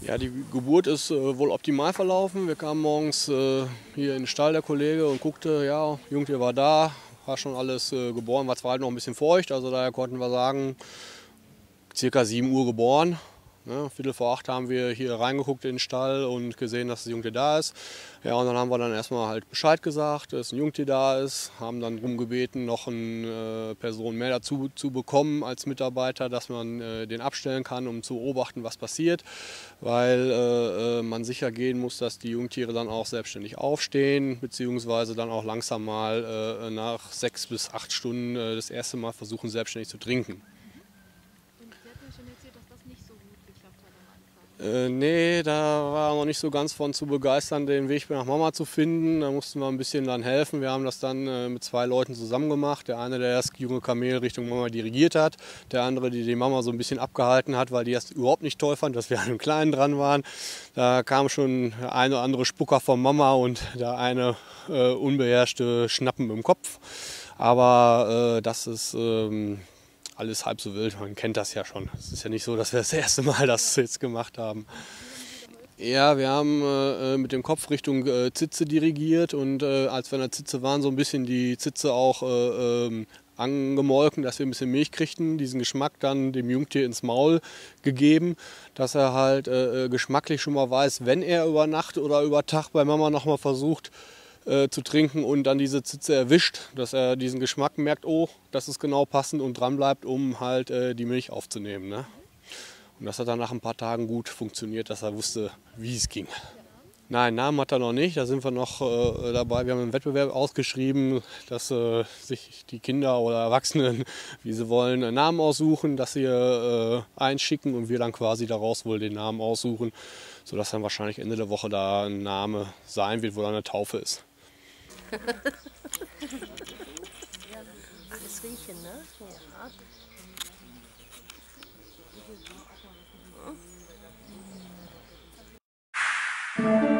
Ja, die Geburt ist äh, wohl optimal verlaufen. Wir kamen morgens äh, hier in den Stall der Kollege und guckte, ja, Jungtier war da, war schon alles äh, geboren, war zwar halt noch ein bisschen feucht, also daher konnten wir sagen, circa 7 Uhr geboren. Ne, Viertel vor acht haben wir hier reingeguckt in den Stall und gesehen, dass das Jungtier da ist. Ja, und dann haben wir dann erstmal halt Bescheid gesagt, dass ein Jungtier da ist, haben dann darum gebeten, noch eine äh, Person mehr dazu zu bekommen als Mitarbeiter, dass man äh, den abstellen kann, um zu beobachten, was passiert, weil äh, äh man sicher gehen muss, dass die Jungtiere dann auch selbstständig aufstehen, beziehungsweise dann auch langsam mal äh, nach sechs bis acht Stunden äh, das erste Mal versuchen, selbstständig zu trinken. Äh, nee, da war noch nicht so ganz von zu begeistern, den Weg nach Mama zu finden. Da mussten wir ein bisschen dann helfen. Wir haben das dann äh, mit zwei Leuten zusammen gemacht. Der eine, der das junge Kamel Richtung Mama dirigiert hat. Der andere, die die Mama so ein bisschen abgehalten hat, weil die das überhaupt nicht toll fand, dass wir an dem Kleinen dran waren. Da kam schon eine oder andere Spucker von Mama und der eine äh, unbeherrschte Schnappen im Kopf. Aber äh, das ist... Ähm, alles halb so wild. Man kennt das ja schon. Es ist ja nicht so, dass wir das erste Mal das jetzt gemacht haben. Ja, wir haben äh, mit dem Kopf Richtung äh, Zitze dirigiert und äh, als wir in der Zitze waren, so ein bisschen die Zitze auch äh, ähm, angemolken, dass wir ein bisschen Milch kriegten, diesen Geschmack dann dem Jungtier ins Maul gegeben, dass er halt äh, äh, geschmacklich schon mal weiß, wenn er über Nacht oder über Tag bei Mama nochmal versucht, äh, zu trinken und dann diese Zitze erwischt, dass er diesen Geschmack merkt, oh, das ist genau passend und dran bleibt, um halt äh, die Milch aufzunehmen. Ne? Und das hat dann nach ein paar Tagen gut funktioniert, dass er wusste, wie es ging. Nein, Namen hat er noch nicht. Da sind wir noch äh, dabei. Wir haben einen Wettbewerb ausgeschrieben, dass äh, sich die Kinder oder Erwachsenen, wie sie wollen, einen Namen aussuchen, dass sie äh, einschicken und wir dann quasi daraus wohl den Namen aussuchen, sodass dann wahrscheinlich Ende der Woche da ein Name sein wird, wo dann eine Taufe ist. Alles riechen, ne? Ja.